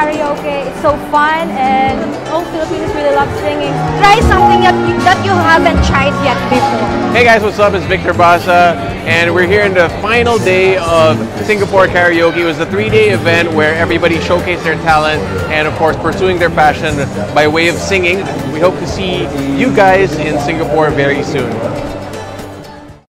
karaoke. It's so fun and all Filipinos really love singing. Try something that you, that you haven't tried yet before. Hey guys, what's up? It's Victor Basa, and we're here in the final day of Singapore Karaoke. It was a three-day event where everybody showcased their talent and, of course, pursuing their passion by way of singing. We hope to see you guys in Singapore very soon.